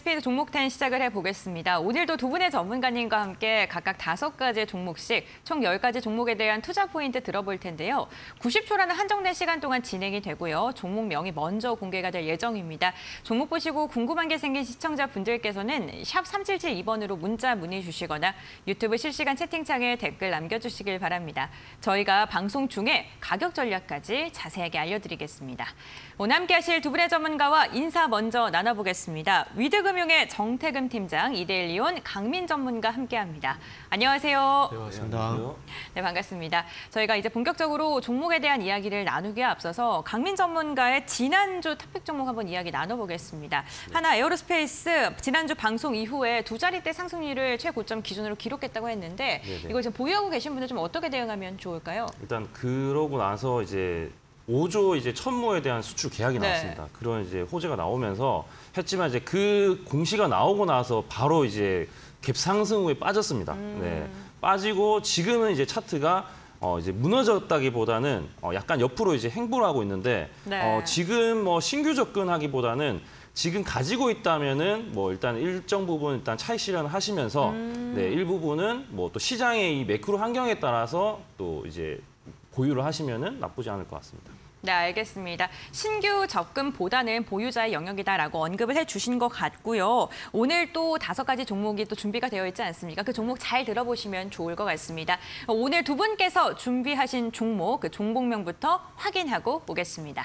스피드 종목 10 시작을 해보겠습니다. 오늘도 두 분의 전문가님과 함께 각각 다섯 가지 종목씩 총 10가지 종목에 대한 투자 포인트 들어볼 텐데요. 90초라는 한정된 시간 동안 진행이 되고요. 종목명이 먼저 공개가 될 예정입니다. 종목 보시고 궁금한 게 생긴 시청자분들께서는 샵 3772번으로 문자 문의 주시거나 유튜브 실시간 채팅창에 댓글 남겨주시길 바랍니다. 저희가 방송 중에 가격 전략까지 자세하게 알려드리겠습니다. 오늘 함께 하실 두 분의 전문가와 인사 먼저 나눠보겠습니다. 위드금융의 정태근 팀장, 이데일리온 강민 전문가 함께합니다. 안녕하세요. 네, 반갑습니다. 네, 반갑습니다. 저희가 이제 본격적으로 종목에 대한 이야기를 나누기에 앞서서 강민 전문가의 지난주 top pick 종목 한번 이야기 나눠보겠습니다. 한화 에어로스페이스 지난주 방송 이후에 두 자릿대 상승률을 최고점 기준으로 기록했다고 했는데 네네. 이걸 지금 보유하고 계신 분들 좀 어떻게 대응하면 좋을까요? 일단 그러고 나서 이제 5조 이제 천무에 대한 수출 계약이 네. 나왔습니다. 그런 이제 호재가 나오면서 했지만 이제 그 공시가 나오고 나서 바로 이제 갭 상승 후에 빠졌습니다. 음. 네. 빠지고 지금은 이제 차트가 어 이제 무너졌다기보다는 어 약간 옆으로 이제 행보를 하고 있는데 네. 어 지금 뭐 신규 접근하기보다는 지금 가지고 있다면은 뭐 일단 일정 부분 일단 차익 실현을 하시면서 음. 네 일부분은 뭐 또 시장의 이 매크로 환경에 따라서 또 이제 보유를 하시면은 나쁘지 않을 것 같습니다. 네, 알겠습니다. 신규 접근보다는 보유자의 영역이다라고 언급을 해주신 것 같고요. 오늘 또 다섯 가지 종목이 또 준비가 되어 있지 않습니까? 그 종목 잘 들어보시면 좋을 것 같습니다. 오늘 두 분께서 준비하신 종목, 그 종목명부터 확인하고 오겠습니다.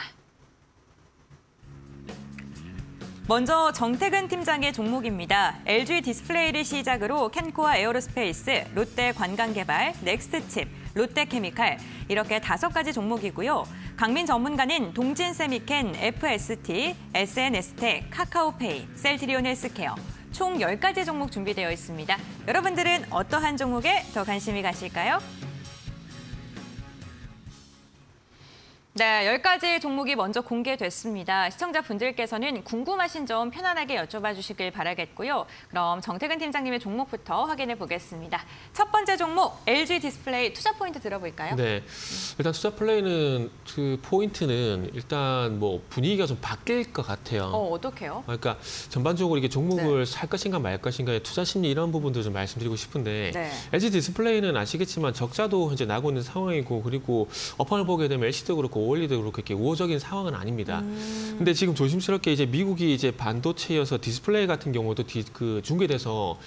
먼저 정태근 팀장의 종목입니다. LG 디스플레이를 시작으로 켄코아 에어로스페이스, 롯데 관광개발, 넥스트칩, 롯데케미칼 이렇게 다섯 가지 종목이고요. 강민 전문가는 동진세미캔, FST, SNS텍, 카카오페이, 셀트리온 헬스케어 총 10가지 종목 준비되어 있습니다. 여러분들은 어떠한 종목에 더 관심이 가실까요? 네, 10가지 종목이 먼저 공개됐습니다. 시청자분들께서는 궁금하신 점 편안하게 여쭤봐 주시길 바라겠고요. 그럼 정태근 팀장님의 종목부터 확인해 보겠습니다. 첫 번째 종목, LG 디스플레이 투자 포인트 들어볼까요? 네, 일단 투자 플레이는 그 포인트는 일단 뭐 분위기가 좀 바뀔 것 같아요. 어, 어떡해요? 그러니까 전반적으로 이게 종목을 살 것인가 말 것인가의 투자 심리 이런 부분도 좀 말씀드리고 싶은데 네. LG 디스플레이는 아시겠지만 적자도 현재 나고 있는 상황이고 그리고 업황을 보게 되면 LCD도 그렇고 그렇고 이렇게 우호적인 상황은 아닙니다. 음. 근데 지금 조심스럽게 이제 미국이 이제 반도체에 이어서 디스플레이 같은 경우도 디, 그 중국에 대해서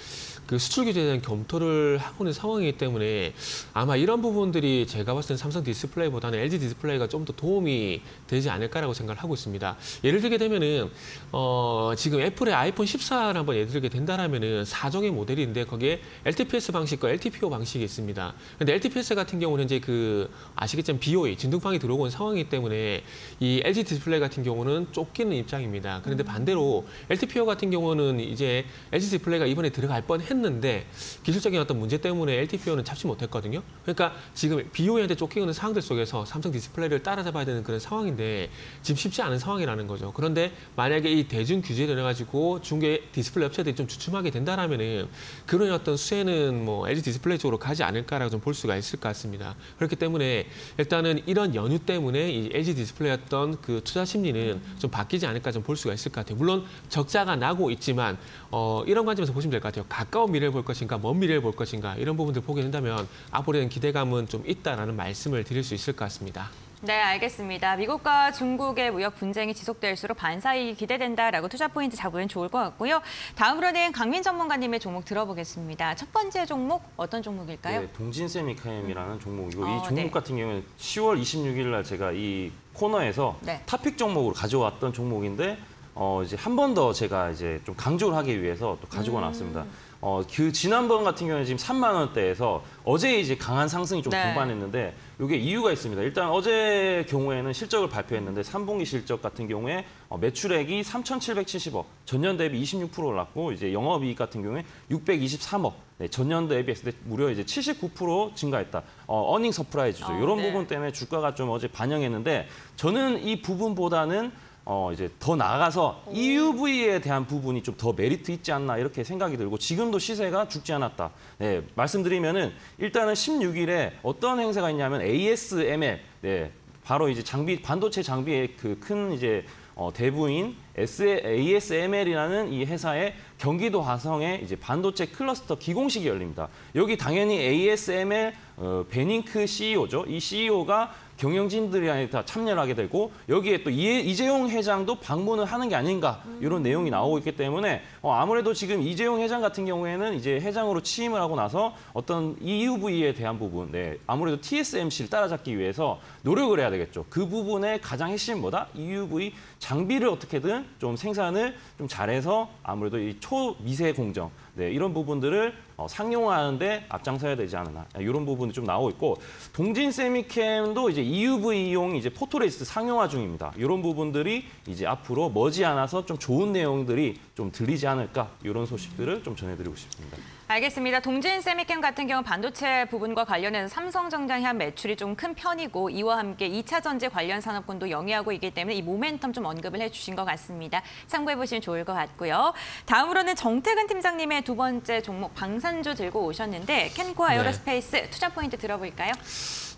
그 수출 규제에 대한 검토를 하고 있는 상황이기 때문에 아마 이런 부분들이 제가 봤을 때 삼성 디스플레이보다는 LG 디스플레이가 좀 더 도움이 되지 않을까라고 생각을 하고 있습니다. 예를 들게 되면은 어 지금 애플의 아이폰 14를 한번 예를 들게 된다라면은 4종의 모델인데 거기에 LTPS 방식과 LTPO 방식이 있습니다. 근데 LTPS 같은 경우는 이제 그 아시겠지만 BOE 징동팡이 들어오고 있는 상황이기 때문에 이 LG 디스플레이 같은 경우는 쫓기는 입장입니다. 그런데 반대로 LTPO 같은 경우는 이제 LG 디스플레이가 이번에 들어갈 뻔했 는데 기술적인 어떤 문제 때문에 LTPO는 잡지 못했거든요. 그러니까 지금 BOE한테 쫓기는 상황들 속에서 삼성 디스플레이를 따라잡아야 되는 그런 상황인데 지금 쉽지 않은 상황이라는 거죠. 그런데 만약에 이 대중 규제를 해가지고 중국계 디스플레이 업체들이 좀 주춤하게 된다라면은 그런 어떤 수혜는 뭐 LG 디스플레이 쪽으로 가지 않을까라고 좀 볼 수가 있을 것 같습니다. 그렇기 때문에 일단은 이런 연유 때문에 이 LG 디스플레이 어떤 그 투자 심리는 좀 바뀌지 않을까 좀 볼 수가 있을 것 같아요. 물론 적자가 나고 있지만 어, 이런 관점에서 보시면 될 것 같아요. 가까운 미래를 볼 것인가, 먼 미래를 볼 것인가 이런 부분들 보게 된다면 앞으로의 기대감은 좀 있다라는 말씀을 드릴 수 있을 것 같습니다. 네, 알겠습니다. 미국과 중국의 무역 분쟁이 지속될수록 반사이익이 기대된다라고 투자 포인트 잡으면 좋을 것 같고요. 다음으로는 강민 전문가님의 종목 들어보겠습니다. 첫 번째 종목 어떤 종목일까요? 네, 동진세미카엠이라는 종목이고 어, 이 종목 네. 같은 경우는 10월 26일 날 제가 이 코너에서 네. 탑픽 종목으로 가져왔던 종목인데 어 이제 한 번 더 제가 이제 좀 강조를 하기 위해서 또 가지고 음. 나왔습니다. 어 그 지난번 같은 경우는 지금 3만 원대에서 어제 이제 강한 상승이 좀 네. 동반했는데 이게 이유가 있습니다. 일단 어제 경우에는 실적을 발표했는데 3분기 실적 같은 경우에 어, 매출액이 3,770억, 전년 대비 26% 올랐고 이제 영업이익 같은 경우에 623억, 네, 전년 대비 했을 때 무려 이제 79% 증가했다. 어, earning surprise죠. 어, 이런 네. 부분 때문에 주가가 좀 어제 반영했는데 저는 이 부분보다는 어 이제 더 나아가서 EUV에 대한 부분이 좀 더 메리트 있지 않나 이렇게 생각이 들고 지금도 시세가 죽지 않았다. 네, 말씀드리면은 일단은 16일에 어떤 행사가 있냐면 ASML 네, 바로 이제 장비 반도체 장비의 그 큰 이제 어, 대부인 ASML이라는 이 회사의 경기도 화성에 이제 반도체 클러스터 기공식이 열립니다. 여기 당연히 ASML 어, 베닝크 CEO죠. 이 CEO가 경영진들이 다 참여를 하게 되고 여기에 또 이- 이재용 회장도 방문을 하는 게 아닌가 이런 내용이 나오고 있기 때문에 어, 아무래도 지금 이재용 회장 같은 경우에는 이제 회장으로 취임을 하고 나서 어떤 EUV에 대한 부분, 네, 아무래도 TSMC를 따라잡기 위해서 노력을 해야 되겠죠. 그 부분의 가장 핵심은 뭐다? EUV 장비를 어떻게든 좀 생산을 좀 잘해서 아무래도 이 초미세 공정, 네, 이런 부분들을 어, 상용화하는데 앞장서야 되지 않나 이런 부분이 좀 나오고 있고 동진쎄미켐도 이제 EUV용 이제 photoresist 상용화 중입니다. 이런 부분들이 이제 앞으로 머지않아서 좀 좋은 내용들이 좀 들리지 않을까 이런 소식들을 좀 전해드리고 싶습니다. 알겠습니다. 동진쎄미켐 같은 경우 반도체 부분과 관련해서 삼성전자 향 매출이 좀 큰 편이고 이와 함께 2차 전지 관련 산업군도 영위하고 있기 때문에 이 모멘텀 좀 언급을 해주신 것 같습니다. 참고해 보시면 좋을 것 같고요. 다음으로는 정태근 팀장님의 두 번째 종목 방산주 들고 오셨는데 켄코아 네. 에어로스페이스 투자 포인트 들어볼까요?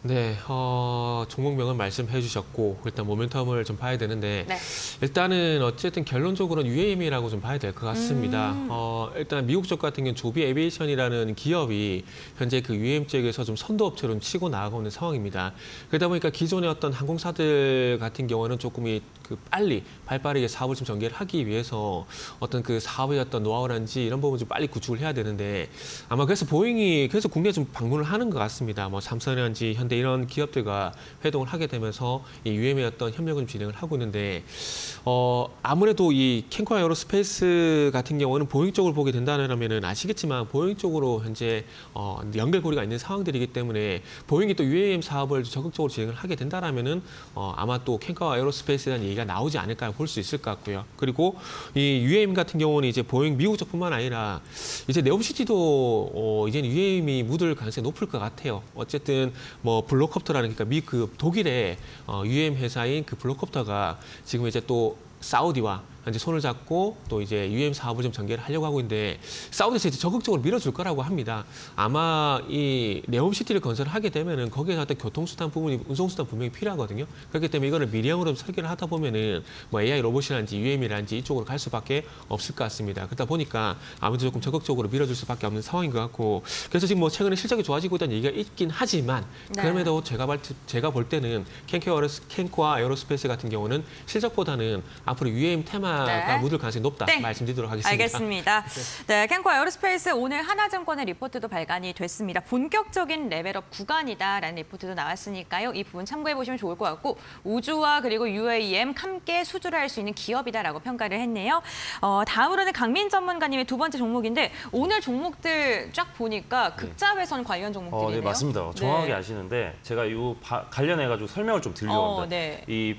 네, 어, 종목명은 말씀해 주셨고 일단 모멘텀을 좀 봐야 되는데 네. 일단은 어쨌든 결론적으로는 UAM이라고 좀 봐야 될 것 같습니다. 음. 어, 일단 미국 쪽 같은 경우는 조비 에비에이션이라는 기업이 현재 그 UAM 쪽에서 좀 선도 업체로 치고 나가고 있는 상황입니다. 그러다 보니까 기존의 어떤 항공사들 같은 경우는 조금 이그 빨리 발빠르게 사업을 좀 전개를 하기 위해서 어떤 그 사업의 어떤 노하우라든지 이런 부분 좀 빨리 구축을 해야 되는데 아마 그래서 보잉이 그래서 국내에 좀 방문을 하는 것 같습니다. 뭐 삼성이라든지 현대 이런 기업들과 회동을 하게 되면서 이 UAM의 어떤 협력을 좀 진행을 하고 있는데 어 아무래도 이 켄코아에어로스페이스 같은 경우는 보잉 쪽을 보게 된다면은 아시겠지만 보잉 쪽으로 현재 어 연결고리가 있는 상황들이기 때문에 보잉이 또 UAM 사업을 적극적으로 진행을 하게 된다라면은 어 아마 또 켄코아에어로스페이스에 대한 얘기가 나오지 않을까 볼 수 있을 것 같고요. 그리고 이 UAM 같은 경우는 이제 보잉 미국 쪽뿐만 아니라 이제 네옴시티도 어 이제는 UAM이 묻을 가능성이 높을 것 같아요. 어쨌든 뭐 볼로콥터라는 그러니까 미 그 독일의 어 UAM 회사인 그 볼로콥터가 지금 이제 또 사우디와 이제 손을 잡고 또 이제 UAM 사업을 좀 전개를 하려고 하고 있는데 사우디에서 이제 적극적으로 밀어줄 거라고 합니다. 아마 이 네옴시티를 건설을 하게 되면은 거기에 어떤 교통수단 부분이 운송수단 분명히 필요하거든요. 그렇기 때문에 이거를 미래형으로 설계를 하다 보면은 뭐 AI 로봇이라든지 UAM이라든지 이쪽으로 갈 수밖에 없을 것 같습니다. 그러다 보니까 아무래도 조금 적극적으로 밀어줄 수밖에 없는 상황인 것 같고 그래서 지금 뭐 최근에 실적이 좋아지고 있다는 얘기가 있긴 하지만 네. 그럼에도 제가 볼, 때- 제가 볼 때는 켄코 켄코아에어로스페이스 같은 경우는 실적보다는 앞으로 UAM 테마 가 네. 묻을 가능성이 높다 네. 말씀드리도록 하겠습니다. 알겠습니다. 네, 켄코아에어로스페이스 오늘 하나증권의 리포트도 발간이 됐습니다. 본격적인 level up 구간이다라는 리포트도 나왔으니까요. 이 부분 참고해 보시면 좋을 것 같고 우주와 그리고 UAM 함께 수주를 할 수 있는 기업이다라고 평가를 했네요. 어, 다음으로는 강민 전문가님의 두 번째 종목인데 오늘 종목들 쫙 보니까 극자회선 관련 종목들이네요. 어, 네 맞습니다. 정확하게 네. 아시는데 제가 이 관련해 가지고 설명을 좀 드리려고 어, 합니다. 네. 이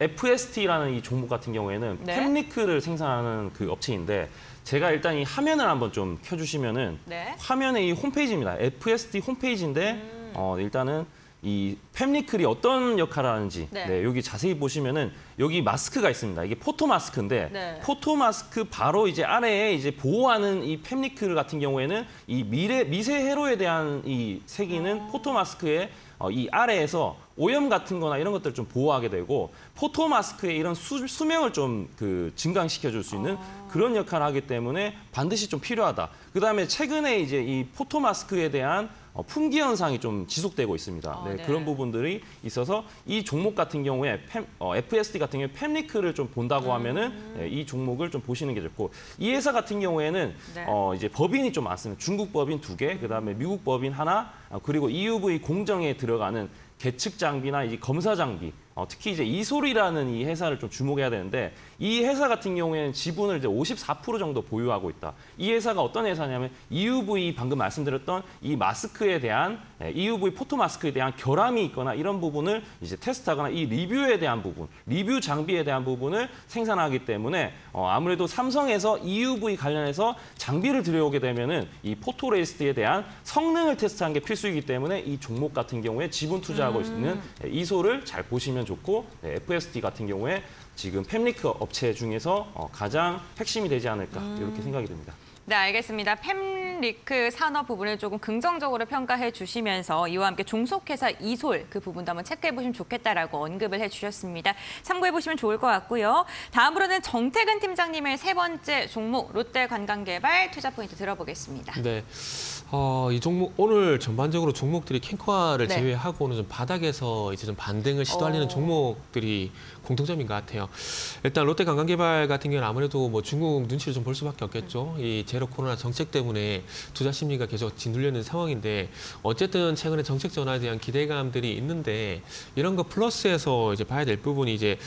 FST라는 이 종목 같은 경우에는 네. 펜리크를 생산하는 그 업체인데 제가 일단 이 화면을 한번 좀 켜주시면은 네. 화면에 이 홈페이지입니다. FST 홈페이지인데 음. 어, 일단은 이 pellicle이 어떤 역할을 하는지 네. 네, 여기 자세히 보시면은 여기 마스크가 있습니다. 이게 photomask인데 네. photomask 바로 이제 아래에 이제 보호하는 이 pellicle 같은 경우에는 이 미래 미세 회로에 대한 이 새기는 아. photomask의 어, 이 아래에서 오염 같은 거나 이런 것들을 좀 보호하게 되고 photomask의 이런 수, 수명을 좀 그 증강시켜 줄 수 있는 아. 그런 역할을 하기 때문에 반드시 좀 필요하다. 그다음에 최근에 이제 이 photomask에 대한 어, 품귀 현상이 좀 지속되고 있습니다. 아, 네, 네. 그런 부분들이 있어서 이 종목 같은 경우에 팸, 어, FSD 같은 경우에 팸리크를 좀 본다고 하면은 음. 네, 이 종목을 좀 보시는 게 좋고 이 회사 같은 경우에는 네. 어, 이제 법인이 좀 많습니다. 중국 법인 두 개, 그다음에 미국 법인 하나, 아, 그리고 EUV 공정에 들어가는 계측 장비나 이제 검사 장비, 어, 특히 이제 이소리라는 이 회사를 좀 주목해야 되는데 이 회사 같은 경우에는 지분을 이제 54% 정도 보유하고 있다. 이 회사가 어떤 회사냐면 EUV 방금 말씀드렸던 이 마스크에 대한 예, EUV 포토 마스크에 대한 결함이 있거나 이런 부분을 이제 테스트하거나 이 리뷰에 대한 부분, 리뷰 장비에 대한 부분을 생산하기 때문에 어, 아무래도 삼성에서 EUV 관련해서 장비를 들여오게 되면은 이 photoresist에 대한 성능을 테스트하는 게 필수이기 때문에 이 종목 같은 경우에 지분 투자하고 있는 예, 이솔을 잘 보시면 좋고 예, FST 같은 경우에 지금 pellicle 업체 중에서 어, 가장 핵심이 되지 않을까 이렇게 생각이 듭니다. 네, 알겠습니다. 젠리크 산업 부분을 조금 긍정적으로 평가해 주시면서 이와 함께 종속회사 이솔 그 부분도 한번 체크해 보시면 좋겠다라고 언급을 해 주셨습니다. 참고해 보시면 좋을 것 같고요. 다음으로는 정태근 팀장님의 세 번째 종목 롯데 관광개발 투자 포인트 들어보겠습니다. 네. 어, 이 종목 오늘 전반적으로 종목들이 캔커를 네. 제외하고는 좀 바닥에서 이제 좀 반등을 시도하려는 어. 종목들이 공통점인 것 같아요. 일단 롯데 관광개발 같은 경우는 아무래도 뭐 중국 눈치를 좀 볼 수밖에 없겠죠. 이 제로 코로나 정책 때문에 투자 심리가 계속 짓눌려는 상황인데 어쨌든 최근에 정책 전환에 대한 기대감들이 있는데 이런 거 플러스해서 이제 봐야 될 부분이 이제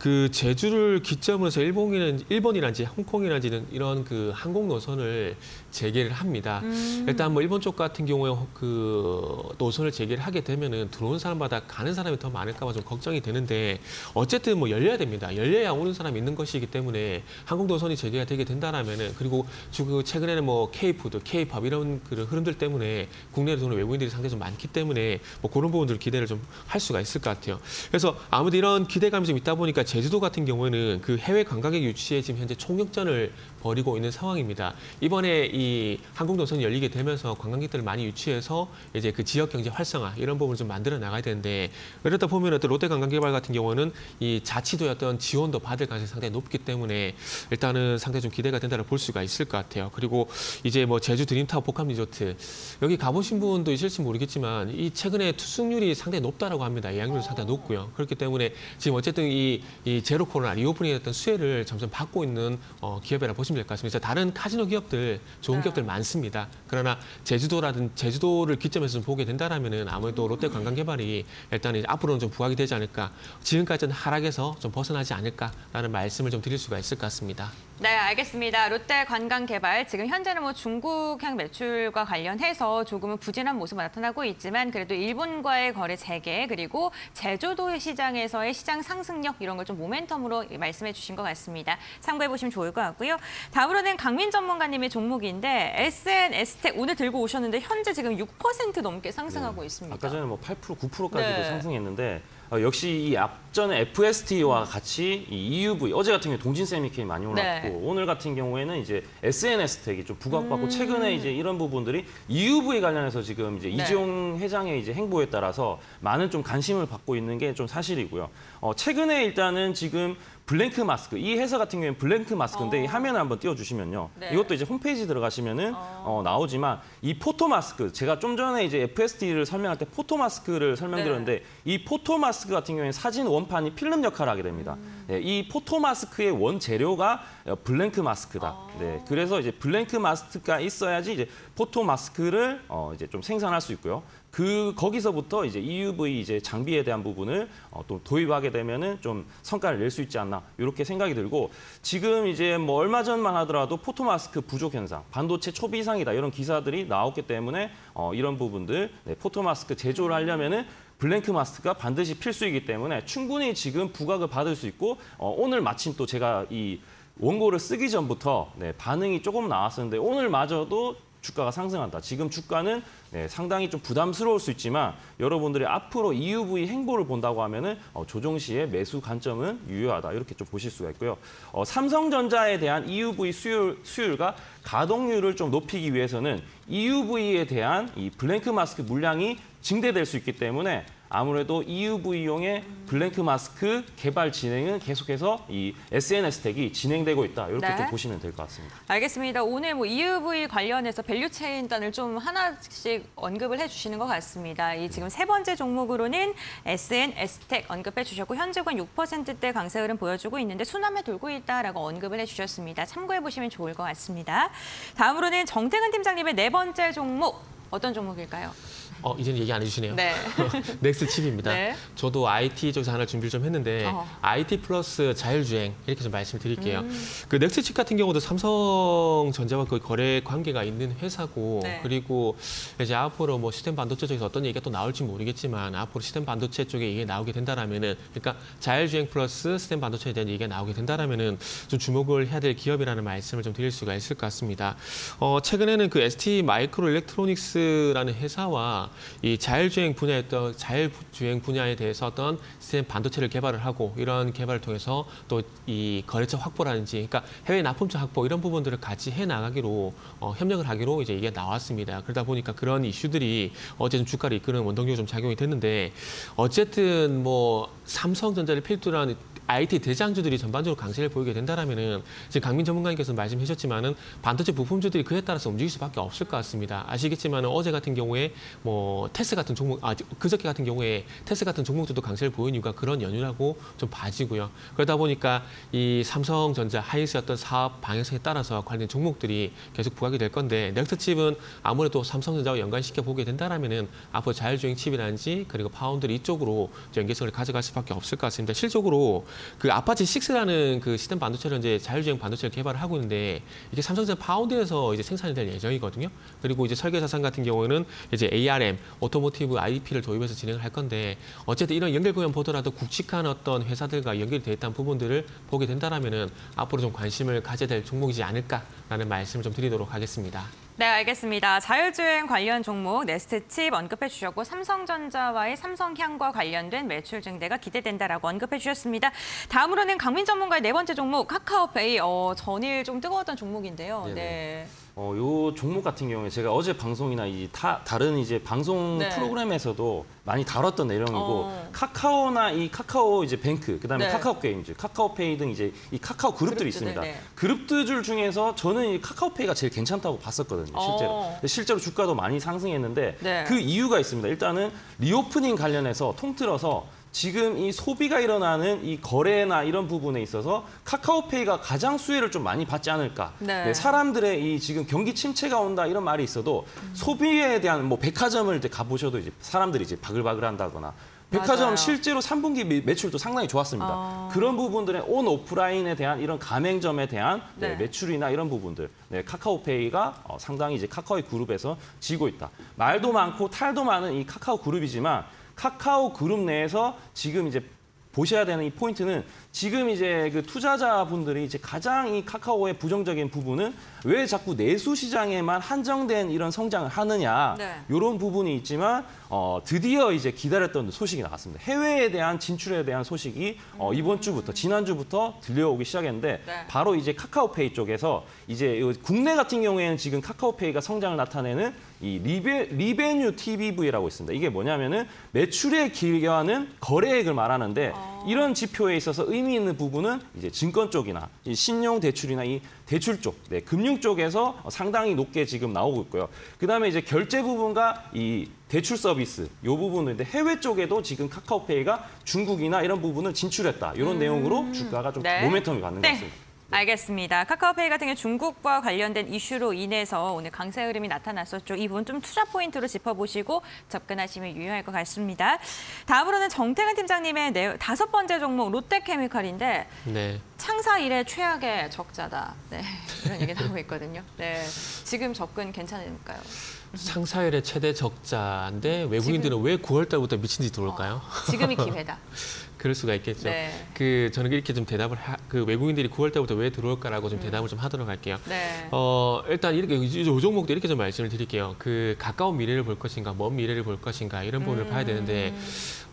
그 제주를 기점으로 해서 일본이는 일본이란지 홍콩이란지는 이런 그 항공 노선을 재개를 합니다. 음. 일단 뭐 일본 쪽 같은 경우에 그 노선을 재개를 하게 되면은 들어오는 사람마다 가는 사람이 더 많을까봐 좀 걱정이 되는데 어쨌든 뭐 열려야 됩니다. 열려야 오는 사람이 있는 것이기 때문에 항공 노선이 재개가 되게 된다라면은 그리고 지금 최근에는 뭐 K푸드, K팝 이런 그 흐름들 때문에 국내에 들어오는 외국인들이 상당히 좀 많기 때문에 뭐 그런 부분들 기대를 좀 할 수가 있을 것 같아요. 그래서 아무튼 이런 기대감이 좀 있다 보니까 제주도 같은 경우에는 그 해외 관광객 유치에 지금 현재 총력전을 벌이고 있는 상황입니다. 이번에 이 항공 노선이 열리게 되면서 관광객들을 많이 유치해서 이제 그 지역 경제 활성화 이런 부분을 좀 만들어 나가야 되는데 그러다 보면 또 롯데 관광개발 같은 경우는 이 자치도의 어떤 지원도 받을 가능성이 상당히 높기 때문에 일단은 상당히 좀 기대가 된다를 볼 수가 있을 것 같아요. 그리고 이제 뭐 제주 드림타워 복합 리조트 여기 가보신 분도 있을지 모르겠지만 이 최근에 투숙률이 상당히 높다라고 합니다. 예약률이 상당히 높고요. 그렇기 때문에 지금 어쨌든 이, 이 제로 코로나 reopening의 어떤 수혜를 점점 받고 있는 어, 기업이라 보시면 될 것 같습니다. 다른 카지노 기업들 좋은 네. 기업들 많습니다. 그러나 제주도라든 제주도를 기점에서 좀 보게 된다라면은 아무래도 롯데 관광개발이 일단 이제 앞으로는 좀 부각이 되지 않을까. 지금까지는 하락에서 좀 벗어나지 않을까라는 말씀을 좀 드릴 수가 있을 것 같습니다. 네, 알겠습니다. 롯데 관광 개발 지금 현재는 뭐 중국향 매출과 관련해서 조금은 부진한 모습이 나타나고 있지만 그래도 일본과의 거래 재개 그리고 제주도 시장에서의 시장 상승력 이런 걸 좀 모멘텀으로 말씀해 주신 것 같습니다. 참고해 보시면 좋을 것 같고요. 다음으로는 강민 전문가님의 종목인데 SNS텍 오늘 들고 오셨는데 현재 지금 6% 넘게 상승하고 있습니다. 아까 전에 뭐 8% 9%까지도 네. 상승했는데 어, 역시 이 앞전에 FST와 같이 이 EUV 어제 같은 경우 동진 세미케이 많이 올랐고 네. 오늘 같은 경우에는 이제 SNS 텍이 좀 부각받고 음. 최근에 이제 이런 부분들이 EUV 관련해서 지금 이제 네. 이재용 회장의 이제 행보에 따라서 많은 좀 관심을 받고 있는 게 좀 사실이고요. 어, 최근에 일단은 지금 blank mask 이 회사 같은 경우에는 blank mask인데 어. 이 화면을 한번 띄워주시면요. 네. 이것도 이제 홈페이지 들어가시면은 어. 어, 나오지만 이 photomask 제가 좀 전에 이제 FST를 설명할 때 photomask를 설명드렸는데 이 photomask 같은 경우에는 사진 원판이 필름 역할을 하게 됩니다. 네, 이 photomask의 원 재료가 어, blank mask다. 네, 그래서 이제 blank mask가 있어야지 이제 photomask를 어, 이제 좀 생산할 수 있고요. 그 거기서부터 이제 EUV 이제 장비에 대한 부분을 어, 또 도입하게 되면은 좀 성과를 낼 수 있지 않나 이렇게 생각이 들고 지금 이제 뭐 얼마 전만 하더라도 포토 마스크 부족 현상, 반도체 초비 이상이다 이런 기사들이 나왔기 때문에 어, 이런 부분들 네, 포토 마스크 제조를 하려면은 블랭크 마스크가 반드시 필수이기 때문에 충분히 지금 부각을 받을 수 있고 어, 오늘 마침 또 제가 이 원고를 쓰기 전부터 네, 반응이 조금 나왔었는데 오늘마저도 주가가 상승한다. 지금 주가는 네, 상당히 좀 부담스러울 수 있지만 여러분들이 앞으로 EUV 행보를 본다고 하면은 어, 조정 시에 매수 관점은 유효하다. 이렇게 좀 보실 수가 있고요. 어, 삼성전자에 대한 EUV 수율, 수율과 가동률을 좀 높이기 위해서는 EUV에 대한 이 블랭크 마스크 물량이 증대될 수 있기 때문에 아무래도 EUV용의 블랭크 마스크 개발 진행은 계속해서 이 SNS텍이 진행되고 있다. 이렇게 네. 좀 보시면 될 것 같습니다. 알겠습니다. 오늘 뭐 EUV 관련해서 value chain단을 좀 하나씩 언급을 해주시는 것 같습니다. 이 지금 세 번째 종목으로는 에스앤에스텍 언급해 주셨고 현재권 6%대 강세 흐름 보여주고 있는데 순환매 돌고 있다라고 언급을 해주셨습니다. 참고해 보시면 좋을 것 같습니다. 다음으로는 정태근 팀장님의 네 번째 종목 어떤 종목일까요? 어, 이제는 얘기 안 해주시네요. 네. 넥스트칩입니다. 네. 저도 IT 쪽에서 하나 준비를 좀 했는데 어. IT 플러스 자율주행 이렇게 좀 말씀드릴게요. 음. 그 넥스트칩 같은 경우도 삼성전자와 거의 거래 관계가 있는 회사고 네. 그리고 이제 앞으로 뭐 시스템 반도체 쪽에서 어떤 얘기가 또 나올지 모르겠지만 앞으로 시스템 반도체 쪽에 이게 나오게 된다라면은 그러니까 자율주행 플러스 시스템 반도체에 대한 얘기가 나오게 된다라면은 좀 주목을 해야 될 기업이라는 말씀을 좀 드릴 수가 있을 것 같습니다. 어, 최근에는 그 ST 마이크로 일렉트로닉스라는 회사와 이 자율주행 분야였던 자율주행 분야에 대해서 어떤 시스템 반도체를 개발을 하고 이런 개발을 통해서 또 이 거래처 확보라든지 그러니까 해외 납품처 확보 이런 부분들을 같이 해 나가기로 어, 협력을 하기로 이제 이게 나왔습니다. 그러다 보니까 그런 이슈들이 좀 주가를 이끄는 원동력으로 좀 작용이 됐는데 어쨌든 뭐 삼성전자를 필두로 하는 IT 대장주들이 전반적으로 강세를 보이게 된다라면은 지금 강민 전문가님께서 말씀해 주셨지만은 반도체 부품주들이 그에 따라서 움직일 수밖에 없을 것 같습니다. 아시겠지만은 어제 같은 경우에 뭐 테스 같은 종목, 아 그저께 같은 경우에 테스 같은 종목들도 강세를 보인 이유가 그런 연유라고 좀 봐지고요. 그러다 보니까 이 삼성전자 하이닉스 어떤 사업 방향성에 따라서 관련 종목들이 계속 부각이 될 건데 넥스트칩은 아무래도 삼성전자와 연관시켜 보게 된다라면은 앞으로 자율주행 칩이라든지 그리고 파운드리 이쪽으로 연계성을 가져갈 수밖에 없을 것 같습니다. 실적으로 그 아파치 6라는 그 시스템 반도체를 이제 자율주행 반도체를 개발을 하고 있는데 이게 삼성전자 파운드리에서 이제 생산이 될 예정이거든요. 그리고 이제 설계 자산 같은 경우는 이제 ARM, automotive IP를 도입해서 진행을 할 건데 어쨌든 이런 연결 구현 보더라도 굵직한 어떤 회사들과 연결이 돼 있다는 부분들을 보게 된다라면은 앞으로 좀 관심을 가져야 될 종목이지 않을까라는 말씀을 좀 드리도록 하겠습니다. 네, 알겠습니다. 자율주행 관련 종목 넥스트칩 언급해 주셨고 삼성전자와의 삼성향과 관련된 매출 증대가 기대된다라고 언급해 주셨습니다. 다음으로는 강민 전문가의 네 번째 종목 카카오페이 어, 전일 좀 뜨거웠던 종목인데요. 네네. 네. 어, 요 종목 같은 경우에 제가 어제 방송이나 이 타, 다른 이제 방송 네. 프로그램에서도 많이 다뤘던 내용이고 어. 카카오나 이 카카오 이제 뱅크 그다음에 네. 카카오 게임즈, 카카오페이 등 이제 이 카카오 그룹들이 그룹들을, 있습니다. 네. 그룹들 중에서 저는 이 카카오페이가 제일 괜찮다고 봤었거든요. 실제로. 어. 실제로 주가도 많이 상승했는데 네. 그 이유가 있습니다. 일단은 리오프닝 관련해서 통틀어서 지금 이 소비가 일어나는 이 거래나 이런 부분에 있어서 카카오페이가 가장 수혜를 좀 많이 받지 않을까. 네. 사람들의 이 지금 경기 침체가 온다 이런 말이 있어도 소비에 대한 뭐 백화점을 이제 가보셔도 이제 사람들이 이제 바글바글 한다거나 백화점 맞아요. 실제로 3분기 매- 매출도 상당히 좋았습니다. 어. 그런 부분들의 온 오프라인에 대한 이런 가맹점에 대한 네, 네. 매출이나 이런 부분들, 네, 카카오페이가 어, 상당히 이제 카카오의 그룹에서 지고 있다. 말도 많고 탈도 많은 이 카카오 그룹이지만 카카오 그룹 내에서 지금 이제 보셔야 되는 이 포인트는 지금 이제 그 투자자분들이 이제 가장 이 카카오의 부정적인 부분은 왜 자꾸 내수 시장에만 한정된 이런 성장을 하느냐 네. 이런 부분이 있지만 어, 드디어 이제 기다렸던 소식이 나왔습니다. 해외에 대한 진출에 대한 소식이 어, 이번 주부터 지난 주부터 들려오기 시작했는데 네. 바로 이제 카카오페이 쪽에서 이제 이 국내 같은 경우에는 지금 카카오페이가 성장을 나타내는 이 reve, revenue TPV라고 있습니다. 이게 뭐냐면은 매출에 기여하는 거래액을 말하는데 이런 지표에 있어서 의미 있는 부분은 이제 증권 쪽이나 이 신용 대출이나 이 대출 쪽, 네, 금융 쪽에서 상당히 높게 지금 나오고 있고요. 그다음에 이제 결제 부분과 이 대출 서비스 요 부분인데 해외 쪽에도 지금 카카오페이가 중국이나 이런 부분을 진출했다. 이런 내용으로 주가가 좀 네. 모멘텀이 받는 것 같습니다. 알겠습니다. 카카오페이 같은 경우 중국과 관련된 이슈로 인해서 오늘 강세 흐름이 나타났었죠. 이 부분 좀 투자 포인트로 짚어보시고 접근하시면 유효할 것 같습니다. 다음으로는 정태근 팀장님의 네, 다섯 번째 종목 롯데케미칼인데 네. 창사 이래 최악의 적자다. 네, 이런 얘기 나오고 있거든요. 네, 지금 접근 괜찮을까요? 상사율의 최대 적자인데 외국인들은 왜 9월 달부터 미친 듯이 들어올까요? 지금이 기회다. 그럴 수가 있겠죠. 네. 그 저는 이렇게 좀 대답을 하, 그 외국인들이 9월 달부터 왜 들어올까라고 좀 대답을 좀 하도록 할게요. 네. 어 일단 이렇게 이 종목도 이렇게 좀 말씀을 드릴게요. 그 가까운 미래를 볼 것인가, 먼 미래를 볼 것인가 이런 부분을 봐야 되는데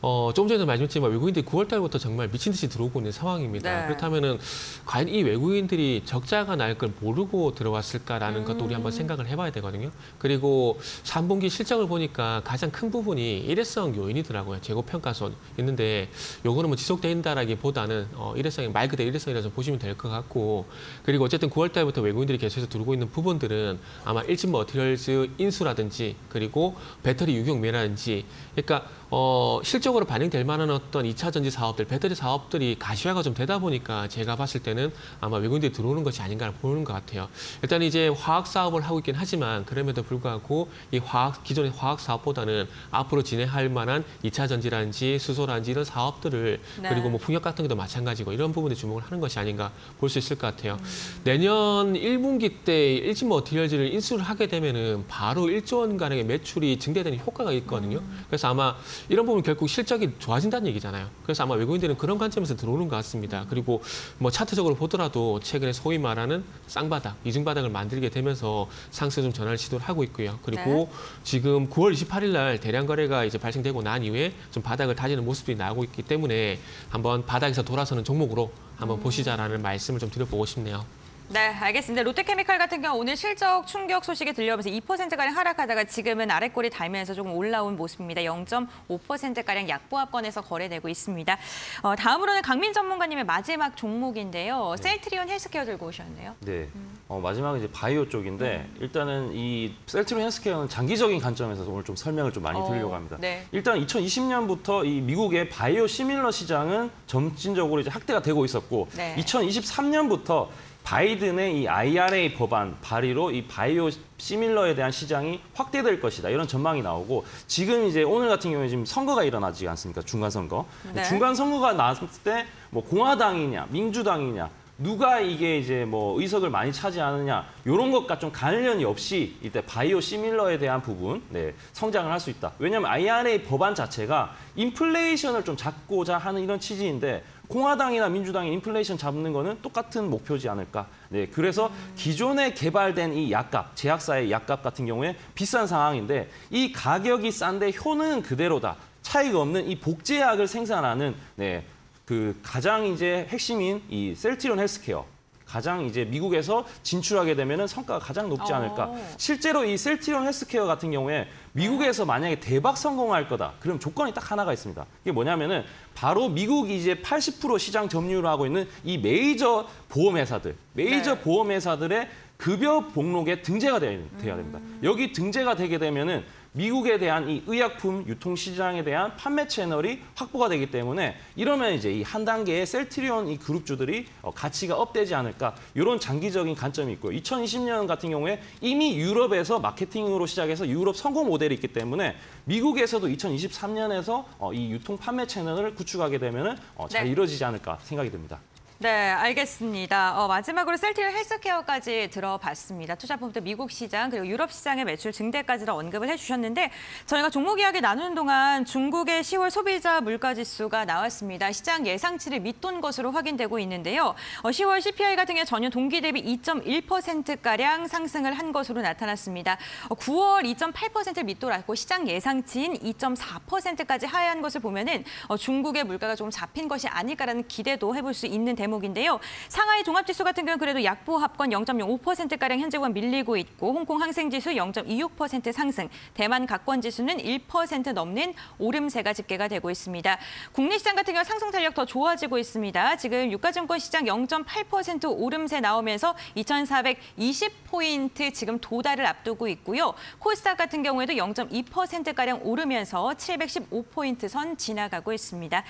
어좀 전에 말씀드렸지만 외국인들이 9월 달부터 정말 미친 듯이 들어오고 있는 상황입니다. 네. 그렇다면은 과연 이 외국인들이 적자가 날 걸 모르고 들어왔을까라는 것도 우리 한번 생각을 해봐야 되거든요. 그리고 3분기 실적을 보니까 가장 큰 부분이 일회성 요인이더라고요. 재고 평가손 있는데 요거는 뭐 지속된다라기보다는 어, 일회성이 말 그대로 일회성이라서 보시면 될 것 같고 그리고 어쨌든 9월 달부터 외국인들이 계속해서 들어오고 있는 부분들은 아마 일진 머티리얼즈 인수라든지 그리고 배터리 유경매라든지 그러니까 어, 실적 으로 반영될 만한 어떤 2차 전지 사업들, 배터리 사업들이 가시화가 좀 되다 보니까 제가 봤을 때는 아마 외국인들이 들어오는 것이 아닌가 보는 것 같아요. 일단 이제 화학 사업을 하고 있긴 하지만 그럼에도 불구하고 이 화학 기존의 화학 사업보다는 앞으로 진행할 만한 2차 전지라든지 수소라든지 이런 사업들을 네. 그리고 뭐 풍력 같은 것도 마찬가지고 이런 부분에 주목을 하는 것이 아닌가 볼 수 있을 것 같아요. 음. 내년 1분기 때 일지 머티리얼즈를 인수를 하게 되면은 바로 1조 원 가량의 매출이 증대되는 효과가 있거든요. 음. 그래서 아마 이런 부분 결국 실 적이 좋아진다는 얘기잖아요. 그래서 아마 외국인들은 그런 관점에서 들어오는 것 같습니다. 그리고 뭐 차트적으로 보더라도 최근에 소위 말하는 쌍바닥, 이중바닥을 만들게 되면서 상승 좀 전환을 시도를 하고 있고요. 그리고 네. 지금 9월 28일 날 대량 거래가 이제 발생되고 난 이후에 좀 바닥을 다지는 모습들이 나오고 있기 때문에 한번 바닥에서 돌아서는 종목으로 한번 보시자라는 말씀을 좀 드려보고 싶네요. 네, 알겠습니다. 롯데케미칼 같은 경우 오늘 실적 충격 소식이 들려오면서 2%가량 하락하다가 지금은 아래꼬리 달면서 조금 올라온 모습입니다. 0.5%가량 약보합권에서 거래되고 있습니다. 어, 다음으로는 강민 전문가님의 마지막 종목인데요. 셀트리온 헬스케어 들고 오셨네요. 네. 어, 마지막은 이제 바이오 쪽인데 일단은 이 셀트리온 헬스케어는 장기적인 관점에서 오늘 좀 설명을 좀 많이 드리려고 합니다. 어, 네. 일단 2020년부터 이 미국의 바이오 시밀러 시장은 점진적으로 이제 확대가 되고 있었고 네. 2023년부터 바이든의 이 IRA 법안 발의로 이 바이오 시밀러에 대한 시장이 확대될 것이다 이런 전망이 나오고 지금 이제 오늘 같은 경우에 지금 선거가 일어나지 않습니까 중간 선거 네. 중간 선거가 나왔을 때 뭐 공화당이냐 민주당이냐 누가 이게 이제 뭐 의석을 많이 차지하느냐 이런 것과 좀 관련이 없이 이때 바이오 시밀러에 대한 부분 네, 성장을 할 수 있다. 왜냐하면 IRA 법안 자체가 인플레이션을 좀 잡고자 하는 이런 취지인데 공화당이나 민주당이 인플레이션 잡는 거는 똑같은 목표지 않을까. 네, 그래서 기존에 개발된 이 약값, 제약사의 약값 같은 경우에 비싼 상황인데 이 가격이 싼데 효능은 그대로다. 차이가 없는 이 복제약을 생산하는 네, 그 가장 이제 핵심인 이 셀트리온 헬스케어 가장 이제 미국에서 진출하게 되면은 성과가 가장 높지 않을까. 어. 실제로 이 셀트리온 헬스케어 같은 경우에 미국에서 만약에 대박 성공할 거다. 그럼 조건이 딱 하나가 있습니다. 이게 뭐냐면은 바로 미국이 이제 80% 시장 점유율을 하고 있는 이 메이저 보험회사들, 메이저 네. 보험회사들의 급여 목록에 등재가 돼야 돼야 됩니다. 여기 등재가 되게 되면은 미국에 대한 이 의약품 유통 시장에 대한 판매 채널이 확보가 되기 때문에 이러면 이제 이 한 단계의 셀트리온 이 그룹주들이 어, 가치가 업되지 않을까 이런 장기적인 관점이 있고요. 2020년 같은 경우에 이미 유럽에서 마케팅으로 시작해서 유럽 성공 모델이 있기 때문에 미국에서도 2023년에서 어, 이 유통 판매 채널을 구축하게 되면은 어, 잘 네. 이루어지지 않을까 생각이 듭니다. 네, 알겠습니다. 어, 마지막으로 셀트리온 헬스케어까지 들어봤습니다. 투자품부터 미국 시장 그리고 유럽 시장의 매출 증대까지 도 언급을 해주셨는데 저희가 종목 이야기 나누는 동안 중국의 10월 소비자 물가지수가 나왔습니다. 시장 예상치를 밑돈 것으로 확인되고 있는데요. 어, 10월 CPI 같은 경우 전년 동기 대비 2.1%가량 상승을 한 것으로 나타났습니다. 어, 9월 2.8%를 밑돌았고 시장 예상치인 2.4%까지 하회한 것을 보면 은 어, 중국의 물가가 조금 잡힌 것이 아닐까라는 기대도 해볼 수 있는 대목 인데요. 상하이 종합지수 같은 경우는 그래도 약보합권 0.05%가량 현재 구간 밀리고 있고 홍콩 항생지수 0.26% 상승, 대만 각권지수는 1% 넘는 오름세가 집계가 되고 있습니다. 국내 시장 같은 경우 상승 탄력 더 좋아지고 있습니다. 지금 유가증권 시장 0.8% 오름세 나오면서 2,420포인트 지금 도달을 앞두고 있고요. 코스닥 같은 경우에도 0.2%가량 오르면서 715포인트 선 지나가고 있습니다.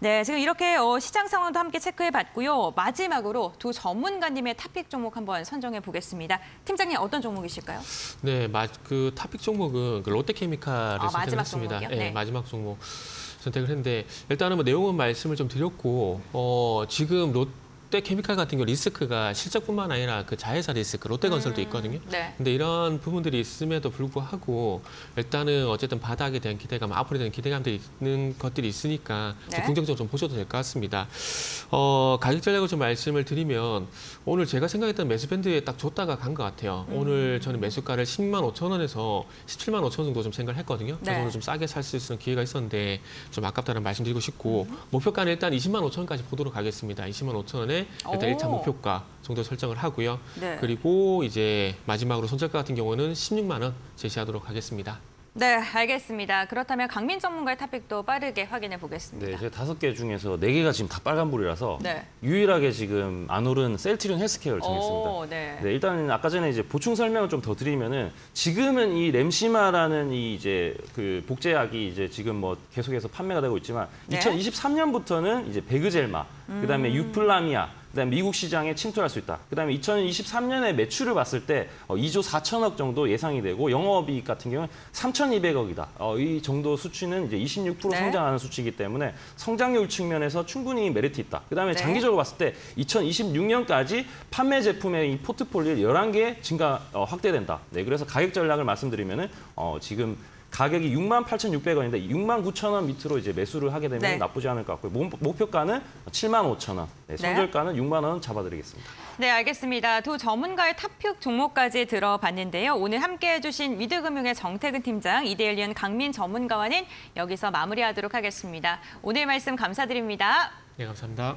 네, 지금 이렇게 어, 시장 상황도 함께 체크해 봤고 요. 마지막으로 두 전문가님의 top pick 종목 한번 선정해 보겠습니다. 팀장님 어떤 종목이실까요? 네, 마, 그 top pick 종목은 그 롯데케미칼을 아, 선택했습니다. 네, 네. 마지막 종목 선택을 했는데 일단은 뭐 내용은 말씀을 좀 드렸고 어, 지금 롯데케미칼 같은 경우 리스크가 실적뿐만 아니라 그 자회사 리스크, 롯데건설도 있거든요. 네. 근데 이런 부분들이 있음에도 불구하고 일단은 어쨌든 바닥에 대한 기대감, 앞으로에 대한 기대감들이 있는 것들이 있으니까 좀 네. 긍정적으로 좀 보셔도 될 것 같습니다. 어, 가격 전략을 좀 말씀을 드리면 오늘 제가 생각했던 매수 밴드에 딱 줬다가 간 것 같아요. 음. 오늘 저는 매수가를 10만 5천 원에서 17만 5천 원 정도 좀 생각을 했거든요. 그래서 네. 오늘 좀 싸게 살 수 있는 기회가 있었는데 좀 아깝다는 말씀 드리고 싶고 음. 목표가는 일단 20만 5천 원까지 보도록 하겠습니다. 20만 5천 원에 일단 오. 1차 목표가 정도 설정을 하고요. 네. 그리고 이제 마지막으로 손절가 같은 경우는 16만 원 제시하도록 하겠습니다. 네, 알겠습니다. 그렇다면 강민 전문가의 top pick도 빠르게 확인해 네, 보겠습니다. 제가 다섯 개 중에서 네 개가 지금 다 빨간불이라서 네. 유일하게 지금 안 오른 셀트리온 헬스케어를 정했습니다. 오, 네. 네, 일단 아까 전에 이제 보충 설명을 좀 더 드리면은 지금은 이 램시마라는 이 이제 그 복제약이 이제 지금 뭐 계속해서 판매가 되고 있지만 네. 2023년부터는 이제 베그젤마, 그다음에 유플라이마 그다음에 미국 시장에 침투할 수 있다. 그다음에 2023년에 매출을 봤을 때 어, 2조 4천억 정도 예상이 되고 영업이익 같은 경우는 3,200억이다. 어, 이 정도 수치는 이제 26% 네. 성장하는 수치이기 때문에 성장률 측면에서 충분히 메리트 있다. 그다음에 네. 장기적으로 봤을 때 2026년까지 판매 제품의 이 포트폴리오 11개 증가 어, 확대된다. 네, 그래서 가격 전략을 말씀드리면은 어, 지금 가격이 6만 8,600원인데 6만 9천 원 밑으로 이제 매수를 하게 되면 네. 나쁘지 않을 것 같고요. 목- 목표가는 7만 5천 원, 네, 손절가는 6만 원 잡아드리겠습니다. 네, 알겠습니다. 두 전문가의 top pick 종목까지 들어봤는데요. 오늘 함께해 주신 위드금융의 정태근 팀장, 이데일리온 강민 전문가와는 여기서 마무리하도록 하겠습니다. 오늘 말씀 감사드립니다. 네, 감사합니다.